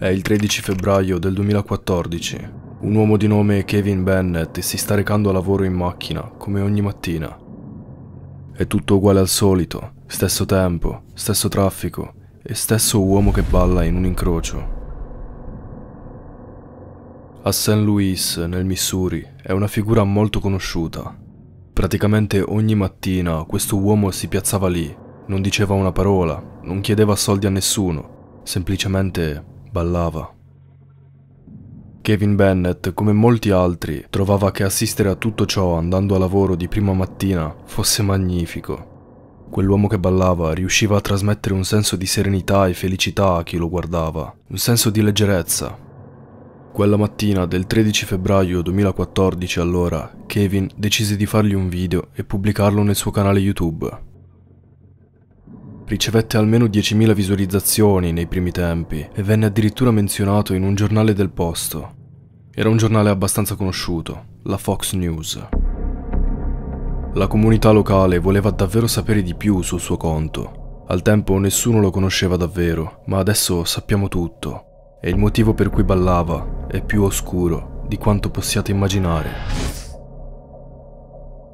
È il 13 febbraio del 2014. Un uomo di nome Kevin Bennett si sta recando a lavoro in macchina, come ogni mattina. È tutto uguale al solito, stesso tempo, stesso traffico e stesso uomo che balla in un incrocio. A St. Louis, nel Missouri, è una figura molto conosciuta. Praticamente ogni mattina questo uomo si piazzava lì, non diceva una parola, non chiedeva soldi a nessuno, semplicemente ballava. Kevin Bennett, come molti altri, trovava che assistere a tutto ciò andando a lavoro di prima mattina fosse magnifico. Quell'uomo che ballava riusciva a trasmettere un senso di serenità e felicità a chi lo guardava, un senso di leggerezza. Quella mattina del 13 febbraio 2014 allora, Kevin decise di fargli un video e pubblicarlo nel suo canale YouTube. Ricevette almeno 10.000 visualizzazioni nei primi tempi e venne addirittura menzionato in un giornale del posto. Era un giornale abbastanza conosciuto, la Fox News. La comunità locale voleva davvero sapere di più sul suo conto. Al tempo nessuno lo conosceva davvero, ma adesso sappiamo tutto. E il motivo per cui ballava è più oscuro di quanto possiate immaginare.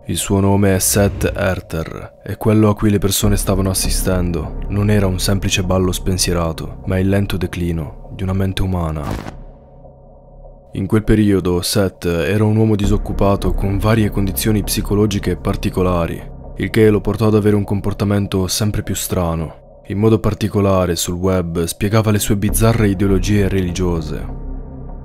Il suo nome è Seth Herter e quello a cui le persone stavano assistendo non era un semplice ballo spensierato, ma il lento declino di una mente umana. In quel periodo Seth era un uomo disoccupato con varie condizioni psicologiche particolari, il che lo portò ad avere un comportamento sempre più strano. In modo particolare sul web spiegava le sue bizzarre ideologie religiose.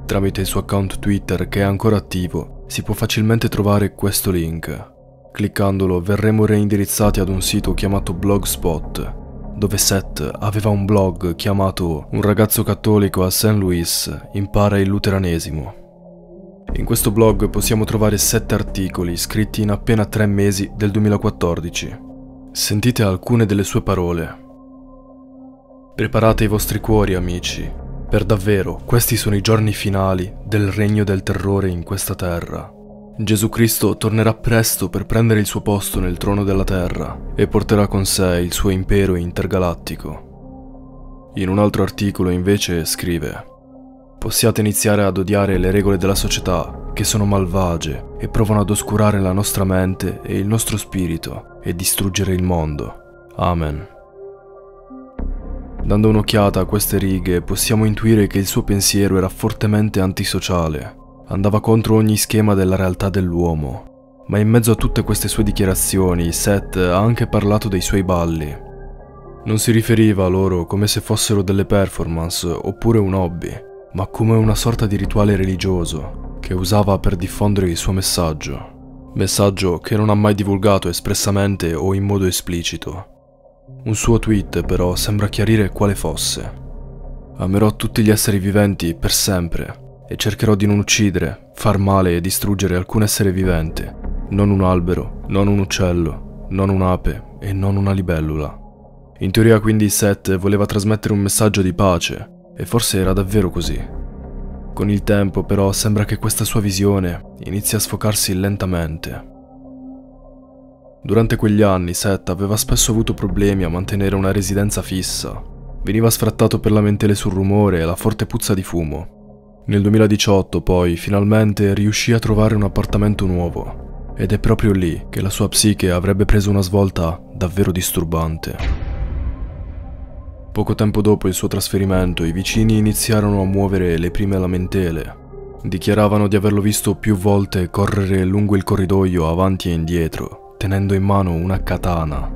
Tramite il suo account Twitter che è ancora attivo, si può facilmente trovare questo link. Cliccandolo verremo reindirizzati ad un sito chiamato Blogspot, dove Seth aveva un blog chiamato Un ragazzo cattolico a St. Louis impara il luteranesimo. In questo blog possiamo trovare sette articoli scritti in appena tre mesi del 2014. Sentite alcune delle sue parole. Preparate i vostri cuori, amici. Per davvero, questi sono i giorni finali del regno del terrore in questa terra. Gesù Cristo tornerà presto per prendere il suo posto nel trono della terra e porterà con sé il suo impero intergalattico. In un altro articolo invece scrive Possiate iniziare ad odiare le regole della società che sono malvagie e provano ad oscurare la nostra mente e il nostro spirito e distruggere il mondo. Amen. Dando un'occhiata a queste righe possiamo intuire che il suo pensiero era fortemente antisociale andava contro ogni schema della realtà dell'uomo. Ma in mezzo a tutte queste sue dichiarazioni, Seth ha anche parlato dei suoi balli. Non si riferiva a loro come se fossero delle performance oppure un hobby, ma come una sorta di rituale religioso che usava per diffondere il suo messaggio. Messaggio che non ha mai divulgato espressamente o in modo esplicito. Un suo tweet però sembra chiarire quale fosse. Amerò tutti gli esseri viventi per sempre e cercherò di non uccidere, far male e distruggere alcun essere vivente, non un albero, non un uccello, non un'ape e non una libellula. In teoria quindi Seth voleva trasmettere un messaggio di pace, e forse era davvero così. Con il tempo però sembra che questa sua visione inizi a sfocarsi lentamente. Durante quegli anni Seth aveva spesso avuto problemi a mantenere una residenza fissa. Veniva sfrattato per lamentele sul rumore e la forte puzza di fumo, nel 2018 poi finalmente riuscì a trovare un appartamento nuovo ed è proprio lì che la sua psiche avrebbe preso una svolta davvero disturbante. Poco tempo dopo il suo trasferimento i vicini iniziarono a muovere le prime lamentele. Dichiaravano di averlo visto più volte correre lungo il corridoio avanti e indietro, tenendo in mano una katana.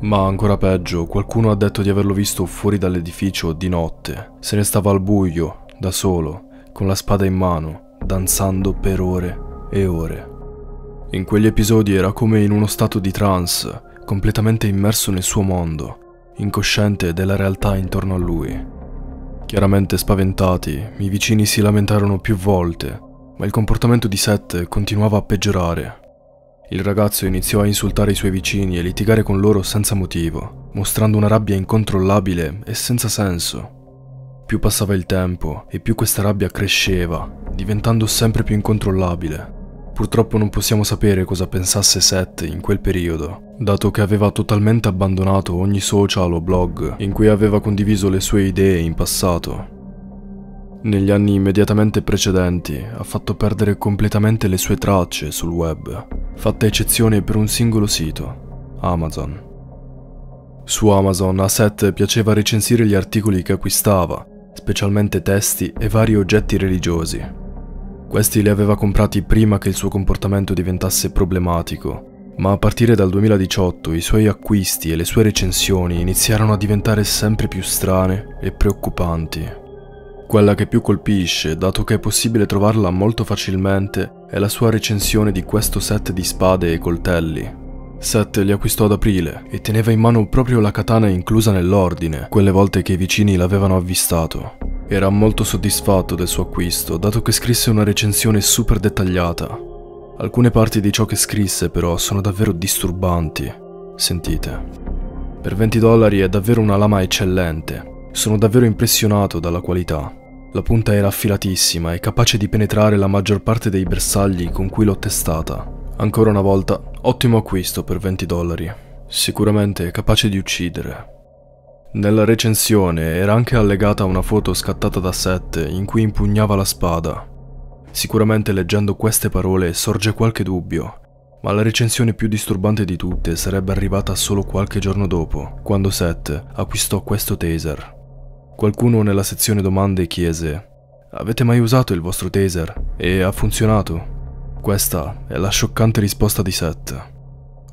Ma ancora peggio, qualcuno ha detto di averlo visto fuori dall'edificio di notte. Se ne stava al buio, da solo, con la spada in mano, danzando per ore e ore. In quegli episodi era come in uno stato di trance, completamente immerso nel suo mondo, incosciente della realtà intorno a lui. Chiaramente spaventati, i vicini si lamentarono più volte, ma il comportamento di Seth continuava a peggiorare. Il ragazzo iniziò a insultare i suoi vicini e litigare con loro senza motivo, mostrando una rabbia incontrollabile e senza senso. Più passava il tempo e più questa rabbia cresceva, diventando sempre più incontrollabile. Purtroppo non possiamo sapere cosa pensasse Seth in quel periodo, dato che aveva totalmente abbandonato ogni social o blog in cui aveva condiviso le sue idee in passato. Negli anni immediatamente precedenti ha fatto perdere completamente le sue tracce sul web, fatta eccezione per un singolo sito, Amazon. Su Amazon a Seth piaceva recensire gli articoli che acquistava, specialmente testi e vari oggetti religiosi. Questi li aveva comprati prima che il suo comportamento diventasse problematico, ma a partire dal 2018 i suoi acquisti e le sue recensioni iniziarono a diventare sempre più strane e preoccupanti. Quella che più colpisce, dato che è possibile trovarla molto facilmente, è la sua recensione di questo set di spade e coltelli. Seth li acquistò ad aprile e teneva in mano proprio la katana inclusa nell'ordine, quelle volte che i vicini l'avevano avvistato. Era molto soddisfatto del suo acquisto, dato che scrisse una recensione super dettagliata. Alcune parti di ciò che scrisse però sono davvero disturbanti. Sentite. Per 20 dollari è davvero una lama eccellente. Sono davvero impressionato dalla qualità. La punta era affilatissima e capace di penetrare la maggior parte dei bersagli con cui l'ho testata. Ancora una volta, ottimo acquisto per 20 dollari. Sicuramente capace di uccidere. Nella recensione era anche allegata una foto scattata da Seth in cui impugnava la spada. Sicuramente leggendo queste parole sorge qualche dubbio, ma la recensione più disturbante di tutte sarebbe arrivata solo qualche giorno dopo, quando Seth acquistò questo taser. Qualcuno nella sezione domande chiese Avete mai usato il vostro taser? E ha funzionato? Questa è la scioccante risposta di Seth.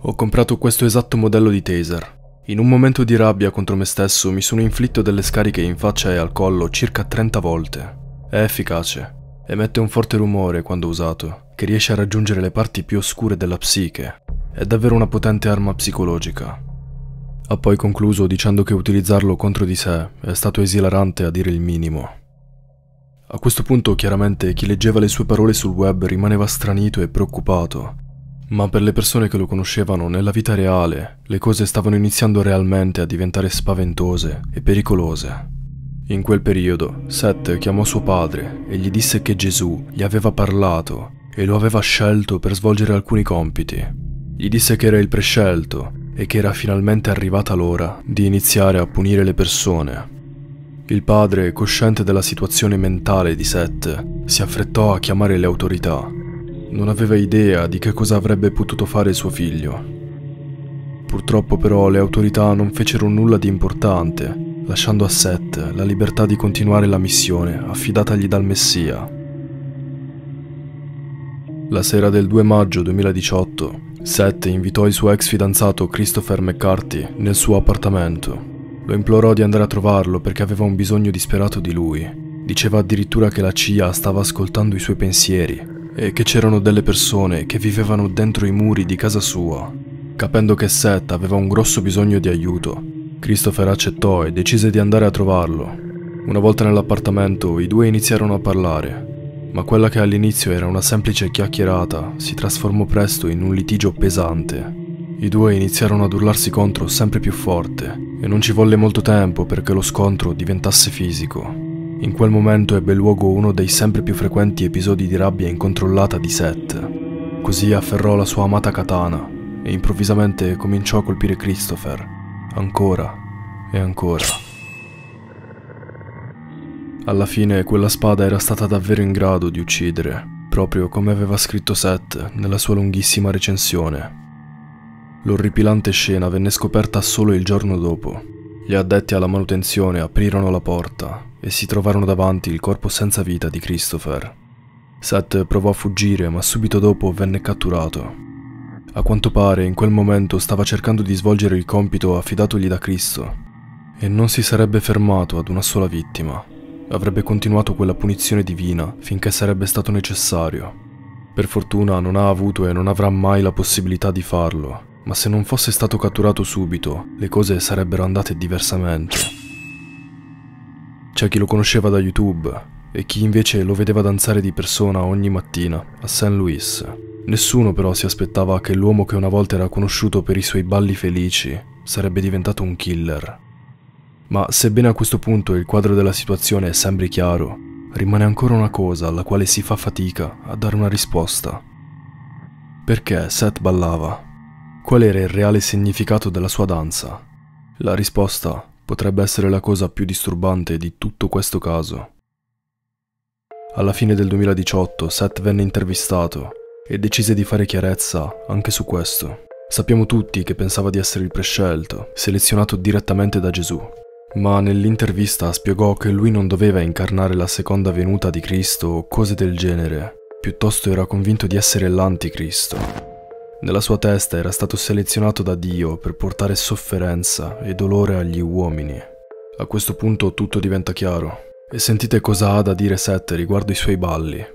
Ho comprato questo esatto modello di taser. In un momento di rabbia contro me stesso mi sono inflitto delle scariche in faccia e al collo circa 30 volte. È efficace. Emette un forte rumore quando usato, che riesce a raggiungere le parti più oscure della psiche. È davvero una potente arma psicologica. Ha poi concluso dicendo che utilizzarlo contro di sé è stato esilarante a dire il minimo. A questo punto chiaramente chi leggeva le sue parole sul web rimaneva stranito e preoccupato, ma per le persone che lo conoscevano nella vita reale le cose stavano iniziando realmente a diventare spaventose e pericolose. In quel periodo Seth chiamò suo padre e gli disse che Gesù gli aveva parlato e lo aveva scelto per svolgere alcuni compiti. Gli disse che era il prescelto e che era finalmente arrivata l'ora di iniziare a punire le persone. Il padre, cosciente della situazione mentale di Seth, si affrettò a chiamare le autorità. Non aveva idea di che cosa avrebbe potuto fare suo figlio. Purtroppo però le autorità non fecero nulla di importante, lasciando a Seth la libertà di continuare la missione affidatagli dal Messia. La sera del 2 maggio 2018, Seth invitò il suo ex fidanzato Christopher McCarthy nel suo appartamento. Lo implorò di andare a trovarlo perché aveva un bisogno disperato di lui. Diceva addirittura che la CIA stava ascoltando i suoi pensieri e che c'erano delle persone che vivevano dentro i muri di casa sua. Capendo che Seth aveva un grosso bisogno di aiuto, Christopher accettò e decise di andare a trovarlo. Una volta nell'appartamento i due iniziarono a parlare ma quella che all'inizio era una semplice chiacchierata si trasformò presto in un litigio pesante. I due iniziarono ad urlarsi contro sempre più forte e non ci volle molto tempo perché lo scontro diventasse fisico. In quel momento ebbe luogo uno dei sempre più frequenti episodi di rabbia incontrollata di Seth. Così afferrò la sua amata katana e improvvisamente cominciò a colpire Christopher, ancora e ancora. Alla fine quella spada era stata davvero in grado di uccidere, proprio come aveva scritto Seth nella sua lunghissima recensione. L'orripilante scena venne scoperta solo il giorno dopo. Gli addetti alla manutenzione aprirono la porta e si trovarono davanti il corpo senza vita di Christopher. Seth provò a fuggire, ma subito dopo venne catturato. A quanto pare in quel momento stava cercando di svolgere il compito affidatogli da Cristo e non si sarebbe fermato ad una sola vittima avrebbe continuato quella punizione divina finché sarebbe stato necessario. Per fortuna non ha avuto e non avrà mai la possibilità di farlo, ma se non fosse stato catturato subito, le cose sarebbero andate diversamente. C'è chi lo conosceva da YouTube e chi invece lo vedeva danzare di persona ogni mattina a St. Louis. Nessuno però si aspettava che l'uomo che una volta era conosciuto per i suoi balli felici sarebbe diventato un killer. Ma sebbene a questo punto il quadro della situazione sembri chiaro, rimane ancora una cosa alla quale si fa fatica a dare una risposta. Perché Seth ballava? Qual era il reale significato della sua danza? La risposta potrebbe essere la cosa più disturbante di tutto questo caso. Alla fine del 2018 Seth venne intervistato e decise di fare chiarezza anche su questo. Sappiamo tutti che pensava di essere il prescelto, selezionato direttamente da Gesù, ma nell'intervista spiegò che lui non doveva incarnare la seconda venuta di Cristo o cose del genere, piuttosto era convinto di essere l'anticristo. Nella sua testa era stato selezionato da Dio per portare sofferenza e dolore agli uomini. A questo punto tutto diventa chiaro. E sentite cosa ha da dire Seth riguardo i suoi balli.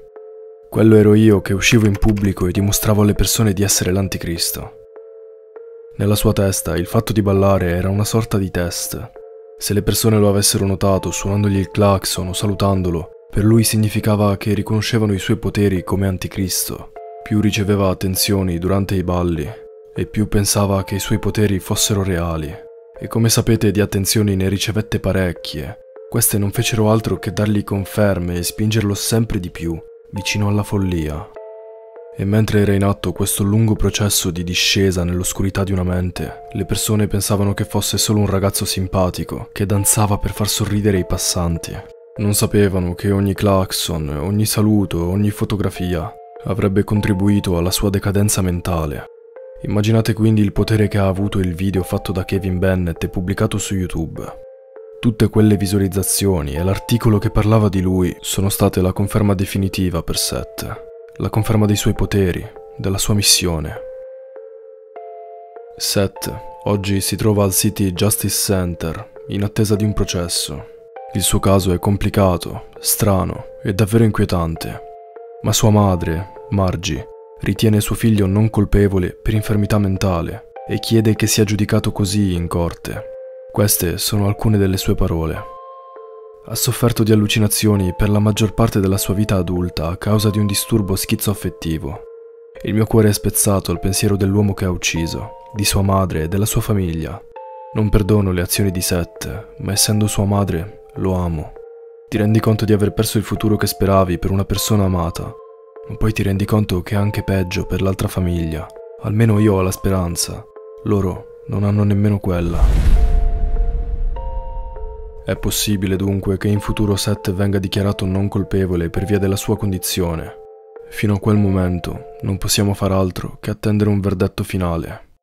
Quello ero io che uscivo in pubblico e dimostravo alle persone di essere l'anticristo. Nella sua testa il fatto di ballare era una sorta di test. Se le persone lo avessero notato suonandogli il clacson o salutandolo, per lui significava che riconoscevano i suoi poteri come anticristo. Più riceveva attenzioni durante i balli e più pensava che i suoi poteri fossero reali. E come sapete di attenzioni ne ricevette parecchie. Queste non fecero altro che dargli conferme e spingerlo sempre di più, vicino alla follia. E mentre era in atto questo lungo processo di discesa nell'oscurità di una mente, le persone pensavano che fosse solo un ragazzo simpatico che danzava per far sorridere i passanti. Non sapevano che ogni clacson, ogni saluto, ogni fotografia avrebbe contribuito alla sua decadenza mentale. Immaginate quindi il potere che ha avuto il video fatto da Kevin Bennett e pubblicato su YouTube. Tutte quelle visualizzazioni e l'articolo che parlava di lui sono state la conferma definitiva per Seth la conferma dei suoi poteri, della sua missione. Seth oggi si trova al City Justice Center in attesa di un processo. Il suo caso è complicato, strano e davvero inquietante, ma sua madre, Margie, ritiene suo figlio non colpevole per infermità mentale e chiede che sia giudicato così in corte. Queste sono alcune delle sue parole. Ha sofferto di allucinazioni per la maggior parte della sua vita adulta a causa di un disturbo schizoaffettivo. Il mio cuore è spezzato al pensiero dell'uomo che ha ucciso, di sua madre e della sua famiglia. Non perdono le azioni di Seth, ma essendo sua madre, lo amo. Ti rendi conto di aver perso il futuro che speravi per una persona amata, ma poi ti rendi conto che è anche peggio per l'altra famiglia. Almeno io ho la speranza. Loro non hanno nemmeno quella. È possibile dunque che in futuro Seth venga dichiarato non colpevole per via della sua condizione. Fino a quel momento non possiamo far altro che attendere un verdetto finale.